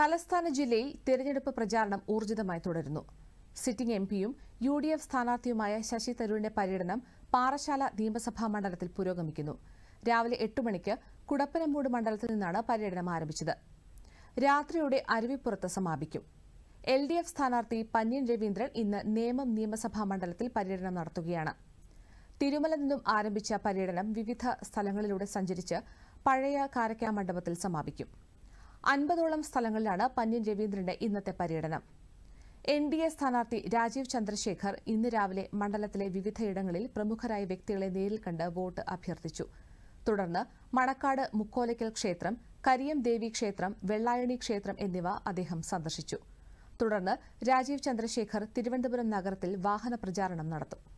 തലസ്ഥാന ജില്ലയിൽ തെരഞ്ഞെടുപ്പ് പ്രചാരണം ഊർജിതമായി തുടരുന്നു. സിറ്റിംഗ് എം പിയും യു ഡി എഫ് സ്ഥാനാർത്ഥിയുമായ ശശി തരൂരിന്റെ പര്യടനം പാറശാല നിയമസഭാ മണ്ഡലത്തിൽ പുരോഗമിക്കുന്നു. രാവിലെ എട്ട് മണിക്ക് കുടപ്പനമൂട് മണ്ഡലത്തിൽ നിന്നാണ് പര്യടനം ആരംഭിച്ചത്. രാത്രിയോടെ അരുവിപ്പുറത്ത് സമാപിക്കും. എൽ ഡി എഫ് സ്ഥാനാർത്ഥി പന്യൻ രവീന്ദ്രൻ ഇന്ന് നേമം നിയമസഭാ മണ്ഡലത്തിൽ പര്യടനം നടത്തുകയാണ്. തിരുമല നിന്നും ആരംഭിച്ച പര്യടനം വിവിധ സ്ഥലങ്ങളിലൂടെ സഞ്ചരിച്ച് പഴയ കാരക്കാമണ്ഡപത്തിൽ സമാപിക്കും. അൻപതോളം സ്ഥലങ്ങളിലാണ് പന്ന്യൻ രവീന്ദ്രന്റെ ഇന്നത്തെ പര്യടനം. എൻ ഡി എ സ്ഥാനാർത്ഥി രാജീവ് ചന്ദ്രശേഖർ ഇന്ന് രാവിലെ മണ്ഡലത്തിലെ വിവിധയിടങ്ങളിൽ പ്രമുഖരായ വ്യക്തികളെ നേരിൽ കണ്ട് വോട്ട് അഭ്യർത്ഥിച്ചു. തുടർന്ന് മണക്കാട് മുക്കോലയ്ക്കൽ ക്ഷേത്രം കരിയം ദേവി ക്ഷേത്രം വെള്ളായണി ക്ഷേത്രം എന്നിവ അദ്ദേഹം സന്ദർശിച്ചു. തുടർന്ന് രാജീവ് ചന്ദ്രശേഖർ തിരുവനന്തപുരം നഗരത്തിൽ വാഹന പ്രചാരണം നടത്തും.